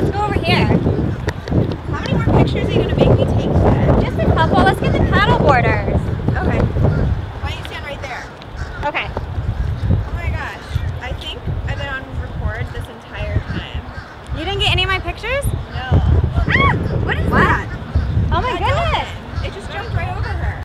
Let's go over here. How many more pictures are you going to make me take? Just a couple. Let's get the paddle boarders. Okay. Why don't you stand right there? Okay. Oh my gosh. I think I've been on record this entire time. You didn't get any of my pictures?